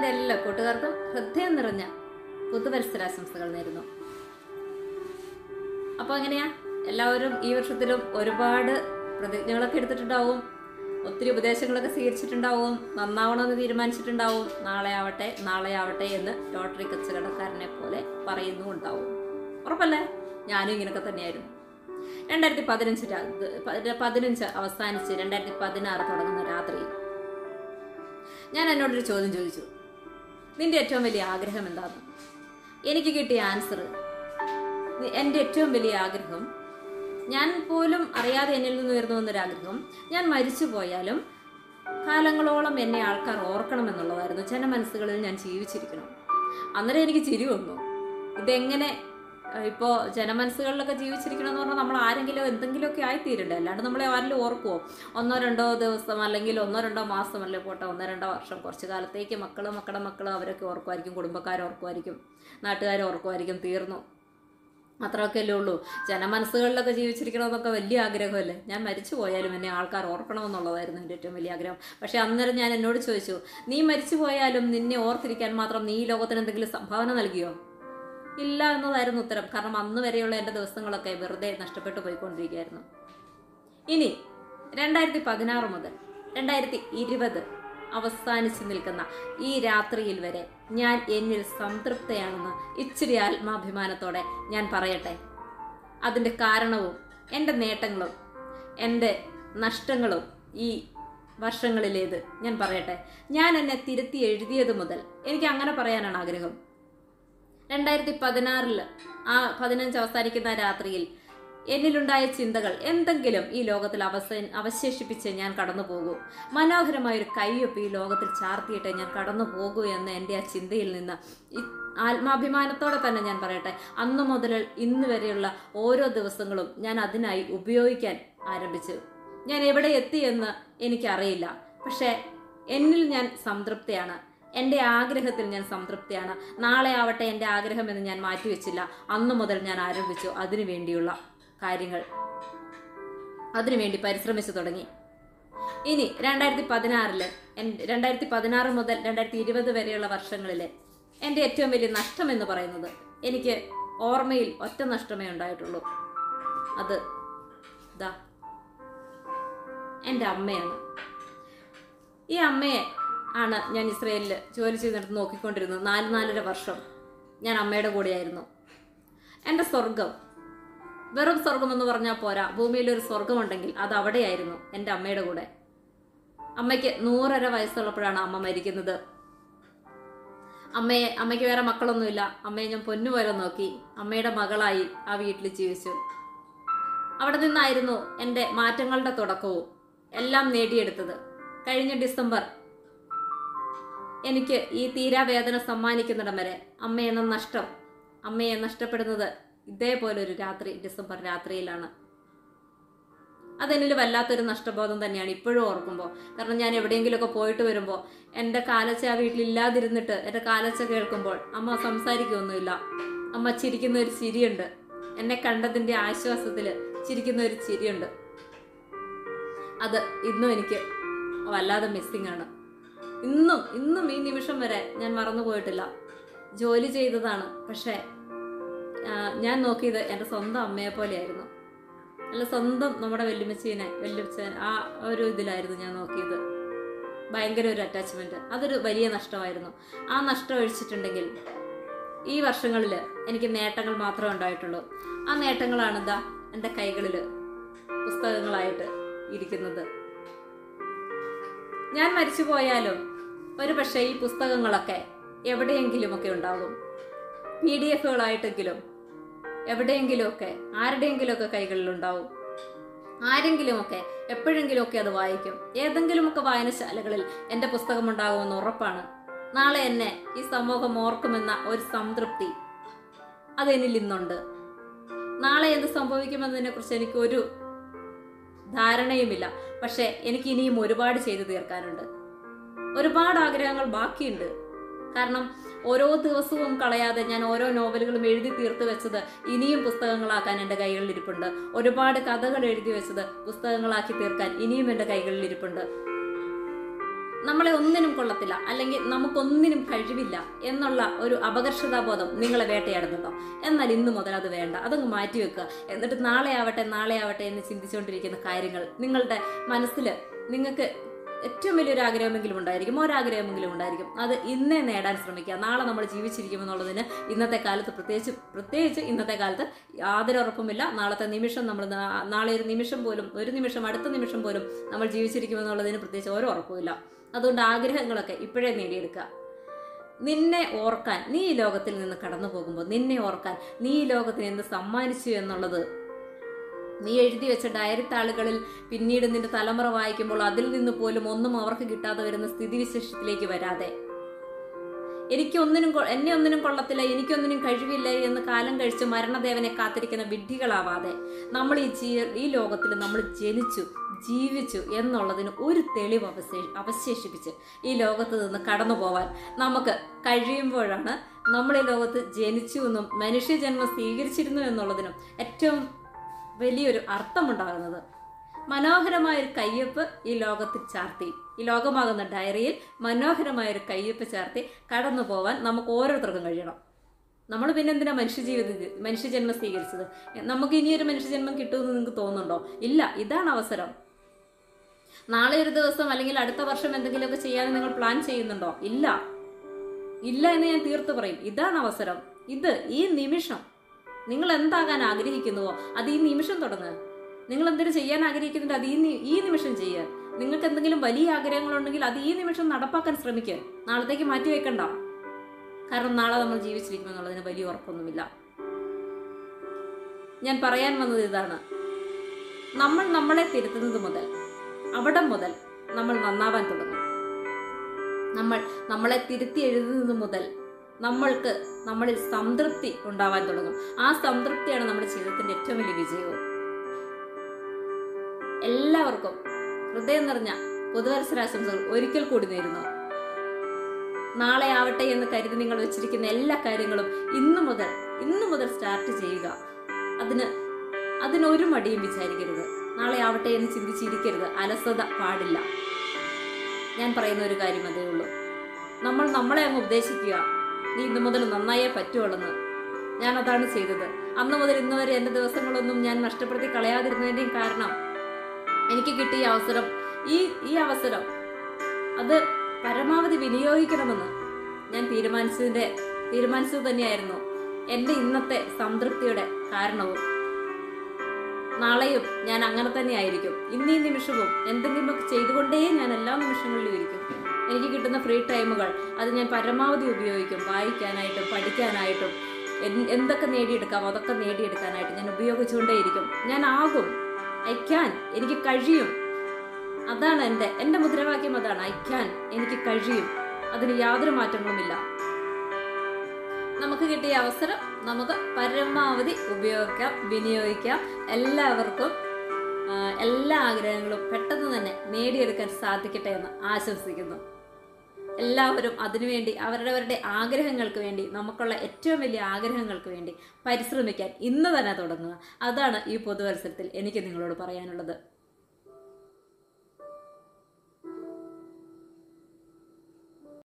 എന്റെ എല്ലാ കൂട്ടുകാർക്കും ഹൃദയം നിറഞ്ഞ പുതുപരിസരാശംസകൾ നേരുന്നു. അപ്പോൾ എങ്ങനെയാ? എല്ലാവരും ഈ വർഷത്തിലും ഒരുപാട് പ്രതിജ്ഞകളൊക്കെ എടുത്തിട്ടുണ്ടാവും. ഒത്തിരി ഉപദേശങ്ങളൊക്കെ സ്വീകരിച്ചിട്ടുണ്ടാവും. നന്നാവണമെന്ന് തീരുമാനിച്ചിട്ടുണ്ടാവും. നാളെ ആവട്ടെ നാളെ ആവട്ടെ എന്ന് ലോട്ടറി കച്ചവടക്കാരനെ പോലെ പറയുന്നുണ്ടാവും ഉറപ്പല്ലേ? ഞാനും ഇങ്ങനെയൊക്കെ തന്നെയായിരുന്നു. രണ്ടായിരത്തി പതിനഞ്ച് പതിനഞ്ച് അവസാനിച്ച് രണ്ടായിരത്തി പതിനാറ് തുടങ്ങുന്ന രാത്രിയിൽ ഞാൻ എന്നോടൊരു ചോദ്യം ചോദിച്ചു. നിന്റെ ഏറ്റവും വലിയ ആഗ്രഹം എന്താന്ന്? എനിക്ക് കിട്ടിയ ആൻസർ എന്റെ ഏറ്റവും വലിയ ആഗ്രഹം ഞാൻ പോലും അറിയാതെ എന്നിൽ നിന്ന് ഉയർന്നു വന്നൊരാഗ്രഹം ഞാൻ മരിച്ചു പോയാലും കാലങ്ങളോളം എന്നെ ആൾക്കാർ ഓർക്കണം എന്നുള്ളതായിരുന്നു ഓർക്കണമെന്നുള്ളതായിരുന്നു. മനസ്സുകളിൽ ഞാൻ ജീവിച്ചിരിക്കണം. അന്നേരം എനിക്ക് ചിരി വന്നു ഇതെങ്ങനെ ഏഹ്, ഇപ്പോ ജനമനസ്സുകളിലൊക്കെ ജീവിച്ചിരിക്കണമെന്ന് പറഞ്ഞാൽ നമ്മൾ ആരെങ്കിലും എന്തെങ്കിലുമൊക്കെ ആയിത്തീരണ്ടേ? അല്ലാണ്ട് നമ്മളെ ആരെങ്കിലും ഓർക്കുമോ ഒന്നോ രണ്ടോ ദിവസം അല്ലെങ്കിൽ ഒന്നോ രണ്ടോ മാസം അല്ലെങ്കിൽ പോട്ടെ ഒന്നോ രണ്ടോ വർഷം. കുറച്ച് കാലത്തേക്ക് മക്കൾ മക്കളുടെ മക്കൾ അവരൊക്കെ ഓർക്കുമായിരിക്കും കുടുംബക്കാർ ഓർക്കുമായിരിക്കും നാട്ടുകാർ ഓർക്കുമായിരിക്കും തീർന്നു. അത്രയൊക്കെ അല്ലേ ഉള്ളൂ. ജനമനസ്സുകളിലൊക്കെ ജീവിച്ചിരിക്കണമെന്നൊക്കെ വലിയ ആഗ്രഹമല്ലേ? ഞാൻ മരിച്ചു പോയാലും എന്നെ ആൾക്കാർ ഓർക്കണമെന്നുള്ളതായിരുന്നു എന്റെ ഏറ്റവും വലിയ ആഗ്രഹം. പക്ഷേ അന്നേരം ഞാൻ എന്നോട് ചോദിച്ചു നീ മരിച്ചു പോയാലും നിന്നെ ഓർത്തിരിക്കാൻ മാത്രം നീ ലോകത്തിന് എന്തെങ്കിലും സംഭാവന നൽകിയോ? ഇല്ല എന്നതായിരുന്നു ഉത്തരം. കാരണം അന്ന് വരെയുള്ള എന്റെ ദിവസങ്ങളൊക്കെ വെറുതെ നഷ്ടപ്പെട്ടു പോയിക്കൊണ്ടിരിക്കുകയായിരുന്നു. ഇനി രണ്ടായിരത്തി പതിനാറ് മുതൽ രണ്ടായിരത്തി ഇരുപത് അവസാനിച്ച് നിൽക്കുന്ന ഈ രാത്രിയിൽ വരെ ഞാൻ എന്നിൽ സംതൃപ്തയാണെന്ന് ഇച്ചിരി ആത്മാഭിമാനത്തോടെ ഞാൻ പറയട്ടെ. അതിന്റെ കാരണവും എന്റെ നേട്ടങ്ങളും എന്റെ നഷ്ടങ്ങളും ഈ വർഷങ്ങളിലേത് ഞാൻ പറയട്ടെ. ഞാൻ എന്നെ തിരുത്തി എഴുതിയത് മുതൽ എനിക്ക് അങ്ങനെ പറയാനാണ് ആഗ്രഹം. രണ്ടായിരത്തി പതിനാറിൽ ആ പതിനഞ്ച് അവസാനിക്കുന്ന രാത്രിയിൽ എന്നിലുണ്ടായ ചിന്തകൾ എന്തെങ്കിലും ഈ ലോകത്തിൽ അവസ അവശേഷിപ്പിച്ച് ഞാൻ കടന്നു പോകൂ. മനോഹരമായ ഒരു കയ്യൊപ്പ് ഈ ലോകത്തിൽ ചാർത്തിയിട്ട് ഞാൻ കടന്നു പോകൂ എന്ന എന്റെ ആ ചിന്തയിൽ നിന്ന് ആത്മാഭിമാനത്തോടെ തന്നെ ഞാൻ പറയട്ടെ അന്നു മുതൽ ഇന്ന് വരെയുള്ള ഓരോ ദിവസങ്ങളും ഞാൻ അതിനായി ഉപയോഗിക്കാൻ ആരംഭിച്ചു. ഞാൻ എവിടെ എത്തിയെന്ന് എനിക്കറിയില്ല. പക്ഷേ എന്നിൽ ഞാൻ സംതൃപ്തിയാണ്. എന്റെ ആഗ്രഹത്തിൽ ഞാൻ സംതൃപ്തിയാണ്. നാളെ ആവട്ടെ എന്റെ ആഗ്രഹം എന്ന് ഞാൻ മാറ്റിവെച്ചില്ല. അന്നു മുതൽ ഞാൻ ആരംഭിച്ചു. അതിനു വേണ്ടിയുള്ള കാര്യങ്ങൾ. അതിനുവേണ്ടി പരിശ്രമിച്ചു തുടങ്ങി. ഇനി രണ്ടായിരത്തി പതിനാറിൽ രണ്ടായിരത്തി പതിനാറ് മുതൽ രണ്ടായിരത്തി ഇരുപത് വരെയുള്ള വർഷങ്ങളിലെ എന്റെ ഏറ്റവും വലിയ നഷ്ടം എന്ന് പറയുന്നത് എനിക്ക് ഓർമ്മയിൽ ഒറ്റ നഷ്ടമേ ഉണ്ടായിട്ടുള്ളൂ. അത് എന്റെ അമ്മയാണ്. ഈ അമ്മയെ ആണ് ഞാൻ ഇസ്രയേലിൽ ജോലി ചെയ്തിടത്ത് നോക്കിക്കൊണ്ടിരുന്നത്. നാല് നാലര വർഷം ഞാൻ അമ്മയുടെ കൂടെയായിരുന്നു. എന്റെ സ്വർഗം വെറും സ്വർഗം എന്ന് പറഞ്ഞാൽ പോരാ. ഭൂമിയിൽ ഒരു സ്വർഗമുണ്ടെങ്കിൽ അത് അവിടെയായിരുന്നു എന്റെ അമ്മയുടെ കൂടെ. അമ്മയ്ക്ക് നൂറര വയസ്സുള്ളപ്പോഴാണ് അമ്മ മരിക്കുന്നത്. അമ്മയെ അമ്മയ്ക്ക് വേറെ മക്കളൊന്നുമില്ല. അമ്മയെ ഞാൻ പൊന്നുപോലെ നോക്കി. അമ്മയുടെ മകളായി ആ വീട്ടിൽ ജീവിച്ചു. അവിടെ നിന്നായിരുന്നു എന്റെ മാറ്റങ്ങളുടെ തുടക്കവും എല്ലാം നേടിയെടുത്തത്. കഴിഞ്ഞ ഡിസംബർ എനിക്ക് ഈ തീരാവേദന സമ്മാനിക്കുന്നിടം വരെ അമ്മയെന്ന നഷ്ടം അമ്മയെ നഷ്ടപ്പെടുന്നത് ഇതേപോലൊരു രാത്രി ഡിസംബർ രാത്രിയിലാണ്. അതെന്നിൽ വല്ലാത്തൊരു നഷ്ടബോധം തന്നെയാണ് ഇപ്പോഴും ഓർക്കുമ്പോൾ. കാരണം ഞാൻ എവിടെയെങ്കിലുമൊക്കെ പോയിട്ട് വരുമ്പോൾ എന്റെ കാലച്ച ആ വീട്ടിലില്ലാതിരുന്നിട്ട് എന്റെ കാലച്ച കേൾക്കുമ്പോൾ അമ്മ സംസാരിക്കുകയൊന്നുമില്ല അമ്മ ചിരിക്കുന്ന ഒരു ചിരിയുണ്ട്. എന്നെ കണ്ടതിന്റെ ആശ്വാസത്തിൽ ചിരിക്കുന്ന ഒരു ചിരിയുണ്ട്. അത് ഇന്നും എനിക്ക് വല്ലാതെ മിസ്സിംഗ് ആണ്. ഇന്നും ഇന്നും ഈ നിമിഷം വരെ ഞാൻ മറന്നു പോയിട്ടില്ല. ജോലി ചെയ്തതാണ്. പക്ഷേ ഞാൻ നോക്കിയത് എന്റെ സ്വന്തം അമ്മയെ പോലെയായിരുന്നു. അല്ല സ്വന്തം നമ്മുടെ വെല്ലുമിച്ചീനെ വെല്ലുമച്ച ആ ഒരു ഇതിലായിരുന്നു ഞാൻ നോക്കിയത്. ഭയങ്കര ഒരു അറ്റാച്ച്മെന്റ് അതൊരു വലിയ നഷ്ടമായിരുന്നു. ആ നഷ്ടം ഒഴിച്ചിട്ടുണ്ടെങ്കിൽ ഈ വർഷങ്ങളിൽ എനിക്ക് നേട്ടങ്ങൾ മാത്രമേ ഉണ്ടായിട്ടുള്ളൂ. ആ നേട്ടങ്ങളാണ് ഇതാ എന്റെ കൈകളിൽ പുസ്തകങ്ങളായിട്ട് ഇരിക്കുന്നത്. ഞാൻ മരിച്ചു പോയാലും ഒരു പക്ഷേ ഈ പുസ്തകങ്ങളൊക്കെ എവിടെയെങ്കിലുമൊക്കെ ഉണ്ടാകും. പി ഡി എഫുകളായിട്ടെങ്കിലും എവിടെയെങ്കിലുമൊക്കെ ആരുടെയെങ്കിലുമൊക്കെ കൈകളിലുണ്ടാവും. ആരെങ്കിലുമൊക്കെ എപ്പോഴെങ്കിലുമൊക്കെ അത് വായിക്കും. ഏതെങ്കിലുമൊക്കെ വായനശാലകളിൽ എന്റെ പുസ്തകം ഉണ്ടാകുമെന്ന് ഉറപ്പാണ്. നാളെ എന്നെ ഈ സമൂഹം ഓർക്കുമെന്ന ഒരു സംതൃപ്തി അതെന്നിൽ ഇന്നുണ്ട്. നാളെ എന്ത് സംഭവിക്കുമെന്നതിനെ കുറിച്ച് എനിക്കൊരു ധാരണയുമില്ല. പക്ഷേ എനിക്ക് ഇനിയും ഒരുപാട് ചെയ്തു തീർക്കാനുണ്ട്. ഒരുപാട് ആഗ്രഹങ്ങൾ ബാക്കിയുണ്ട്. കാരണം ഓരോ ദിവസവും കളയാതെ ഞാൻ ഓരോ നോവലുകളും എഴുതി തീർത്ത് വെച്ചത് ഇനിയും പുസ്തകങ്ങളാക്കാൻ എന്റെ കൈകളിൽ ഇരിപ്പുണ്ട് ഒരുപാട് കഥകൾ എഴുതി വെച്ചത് പുസ്തകങ്ങളാക്കി തീർക്കാൻ ഇനിയും എന്റെ കൈകളിൽ ഇരിപ്പുണ്ട് നമ്മളെ ഒന്നിനും കൊള്ളത്തില്ല അല്ലെങ്കിൽ നമുക്കൊന്നിനും കഴിവില്ല എന്നുള്ള ഒരു അപകർഷതാബോധം നിങ്ങളെ വേട്ടയാടുന്നുണ്ടോ? എന്നാൽ ഇന്നു മുതൽ അത് വേണ്ട. അതങ്ങ് മാറ്റിവെക്കുക എന്നിട്ട് നാളെ ആവട്ടെ നാളെ ആവട്ടെ എന്ന് ചിന്തിച്ചുകൊണ്ടിരിക്കുന്ന കാര്യങ്ങൾ നിങ്ങളുടെ മനസ്സിൽ നിങ്ങൾക്ക് ഏറ്റവും വലിയൊരു ആഗ്രഹമെങ്കിലും ഉണ്ടായിരിക്കും. ഒരാഗ്രഹമെങ്കിലും ഉണ്ടായിരിക്കും. അത് ഇന്നേ നേടാൻ ശ്രമിക്കുക. നാളെ നമ്മൾ ജീവിച്ചിരിക്കുമെന്നുള്ളതിന് ഇന്നത്തെ കാലത്ത് പ്രത്യേകിച്ച് പ്രത്യേകിച്ച് ഇന്നത്തെ കാലത്ത് യാതൊരു ഉറപ്പുമില്ല. നാളത്തെ നിമിഷം നമ്മൾ നാളെ ഒരു നിമിഷം പോലും ഒരു നിമിഷം അടുത്ത നിമിഷം പോലും നമ്മൾ ജീവിച്ചിരിക്കുമെന്നുള്ളതിന് പ്രത്യേകിച്ച് ഓരോ ഉറപ്പുമില്ല. അതുകൊണ്ട് ആഗ്രഹങ്ങളൊക്കെ ഇപ്പോഴേ നേടിയെടുക്കുക. നിന്നെ ഓർക്കാൻ നീ ഈ ലോകത്തിൽ നിന്ന് കടന്നു പോകുമ്പോൾ നിന്നെ ഓർക്കാൻ നീ ഈ ലോകത്തിന് എന്ത് സമ്മാനിച്ചു എന്നുള്ളത് നീ എഴുതി വെച്ച ഡയറി താളുകളിൽ പിന്നീട് നിന്റെ തലമുറ വായിക്കുമ്പോൾ അതിൽ നിന്ന് പോലും ഒന്നും അവർക്ക് കിട്ടാതെ വരുന്ന സ്ഥിതിവിശേഷത്തിലേക്ക് വരാതെ. എനിക്ക് ഒന്നിനും എന്നെ ഒന്നിനും കൊള്ളത്തില്ല എനിക്കൊന്നിനും കഴിവില്ല എന്ന് കാലം കഴിച്ച് മരണദേവനെ കാത്തിരിക്കുന്ന വിഡ്ഢികളാവാതെ നമ്മൾ ഈ ജീ ഈ ലോകത്തിൽ നമ്മൾ ജനിച്ചു ജീവിച്ചു എന്നുള്ളതിന് ഒരു തെളിവ് അവശേ അവശേഷിപ്പിച്ച് ഈ ലോകത്ത് നിന്ന് കടന്നു പോവാൻ നമുക്ക് കഴിയുമ്പോഴാണ് നമ്മൾ ഈ ലോകത്ത് ജനിച്ചു എന്നും മനുഷ്യജന്മം സ്വീകരിച്ചിരുന്നു എന്നുള്ളതിനും ഏറ്റവും വലിയൊരു അർത്ഥമുണ്ടാകുന്നത്. മനോഹരമായ ഒരു കയ്യൊപ്പ് ഈ ലോകത്തിൽ ചാർത്തി. ഈ ലോകമാകുന്ന ഡയറിയിൽ മനോഹരമായ ഒരു കയ്യൊപ്പ് ചാർത്തി കടന്നു പോവാൻ നമുക്ക് ഓരോരുത്തർക്കും കഴിയണം. നമ്മൾ പിന്നെ എന്തിനാ മനുഷ്യജീവിത മനുഷ്യജന്മം സ്വീകരിച്ചത്? നമുക്ക് ഇനിയൊരു മനുഷ്യജന്മം കിട്ടുമെന്ന് നിങ്ങൾക്ക് തോന്നുന്നുണ്ടോ? ഇല്ല ഇതാണ് അവസരം. നാളെ ഒരു ദിവസം അല്ലെങ്കിൽ അടുത്ത വർഷം എന്തെങ്കിലുമൊക്കെ ചെയ്യാൻ നിങ്ങൾ പ്ലാൻ ചെയ്യുന്നുണ്ടോ? ഇല്ല. ഇല്ല എന്ന് ഞാൻ തീർത്തു പറയും. ഇതാണ് അവസരം. ഇത് ഈ നിമിഷം. നിങ്ങൾ എന്താകാൻ ആഗ്രഹിക്കുന്നുവോ അത് ഈ നിമിഷം തുടങ്ങ്. നിങ്ങൾ എന്തെങ്കിലും ചെയ്യാൻ ആഗ്രഹിക്കുന്നുണ്ട് അത് ഈ ഈ നിമിഷം ചെയ്യുക നിങ്ങൾക്ക് എന്തെങ്കിലും വലിയ ആഗ്രഹങ്ങളുണ്ടെങ്കിൽ അത് ഈ നിമിഷം നടപ്പാക്കാൻ ശ്രമിക്കുക നാളത്തേക്ക് മാറ്റി വെക്കണ്ട. കാരണം നാളെ നമ്മൾ ജീവിച്ചിരിക്കുമെന്നുള്ളതിന് വലിയ ഉറപ്പൊന്നുമില്ല. ഞാൻ പറയാൻ വന്നത് ഇതാണ്. നമ്മൾ നമ്മളെ തിരുത്തുന്നത് മുതൽ അവിടെ മുതൽ നമ്മൾ നന്നാവാൻ തുടങ്ങും. നമ്മൾ നമ്മളെ തിരുത്തി എഴുതുന്നത് മുതൽ നമ്മൾക്ക് നമ്മളിൽ സംതൃപ്തി ഉണ്ടാവാൻ തുടങ്ങും. ആ സംതൃപ്തിയാണ് നമ്മുടെ ജീവിതത്തിന്റെ ഏറ്റവും വലിയ വിജയവും. എല്ലാവർക്കും ഹൃദയം നിറഞ്ഞ പുതുവത്സരാശംസകൾ ഒരിക്കൽ കൂടി നേരുന്നു. നാളെ ആവട്ടെ എന്ന് കരുതി നിങ്ങൾ വെച്ചിരിക്കുന്ന എല്ലാ കാര്യങ്ങളും ഇന്നു മുതൽ ഇന്നു മുതൽ സ്റ്റാർട്ട് ചെയ്യുക. അതിന് അതിനൊരു മടിയും വിചാരിക്കരുത്. നാളെ ആവട്ടെ എന്ന് ചിന്തിച്ചിരിക്കരുത്. അലസത പാടില്ല. ഞാൻ പറയുന്ന ഒരു കാര്യം അതേ ഉള്ളൂ. നമ്മൾ നമ്മളെ അങ്ങ് ഉപദേശിക്കുക. നീ ഇന്നു മുതൽ നന്നായേ പറ്റുള്ളെന്ന് ഞാൻ അതാണ് ചെയ്തത്. അന്ന് മുതൽ ഇന്ന് വരെ എന്റെ ദിവസങ്ങളൊന്നും ഞാൻ നഷ്ടപ്പെടുത്തി കളയാതിരുന്നതിന്റെയും കാരണം എനിക്ക് കിട്ടിയ അവസരം ഈ ഈ അവസരം അത് പരമാവധി വിനിയോഗിക്കണമെന്ന് ഞാൻ തീരുമാനിച്ചതിന്റെ തീരുമാനിച്ചത് തന്നെയായിരുന്നു എന്റെ ഇന്നത്തെ സംതൃപ്തിയുടെ കാരണവും. നാളെയും ഞാൻ അങ്ങനെ തന്നെ ആയിരിക്കും ഇന്നീ നിമിഷവും എന്തെങ്കിലുമൊക്കെ ചെയ്തുകൊണ്ടേ ഞാൻ എല്ലാ നിമിഷങ്ങളിലും ഇരിക്കും. എനിക്ക് കിട്ടുന്ന ഫ്രീ ടൈമുകൾ അത് ഞാൻ പരമാവധി ഉപയോഗിക്കും. വായിക്കാനായിട്ടും പഠിക്കാനായിട്ടും. എന്തൊക്കെ നേടിയെടുക്കാം അതൊക്കെ നേടിയെടുക്കാനായിട്ട് ഞാൻ ഉപയോഗിച്ചുകൊണ്ടേയിരിക്കും. ഞാൻ ആകും. ഐ ക്യാൻ എനിക്ക് കഴിയും. അതാണ് എന്റെ എന്റെ മുദ്രാവാക്യം അതാണ്. ഐ ക്യാൻ എനിക്ക് കഴിയും. അതിന് യാതൊരു മാറ്റങ്ങളുമില്ല. നമുക്ക് കിട്ടിയ അവസരം നമുക്ക് പരമാവധി ഉപയോഗിക്കാം വിനിയോഗിക്കാം. എല്ലാവർക്കും എല്ലാ ആഗ്രഹങ്ങളും പെട്ടെന്ന് തന്നെ നേടിയെടുക്കാൻ സാധിക്കട്ടെ എന്ന് ആശംസിക്കുന്നു. എല്ലാവരും അതിനുവേണ്ടി അവരവരുടെ ആഗ്രഹങ്ങൾക്ക് വേണ്ടി നമുക്കുള്ള ഏറ്റവും വലിയ ആഗ്രഹങ്ങൾക്ക് വേണ്ടി പരിശ്രമിക്കാൻ ഇന്ന് തന്നെ തുടങ്ങുക. അതാണ് ഈ പൊതുവത്സരത്തിൽ എനിക്ക് നിങ്ങളോട് പറയാനുള്ളത്.